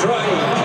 Drake.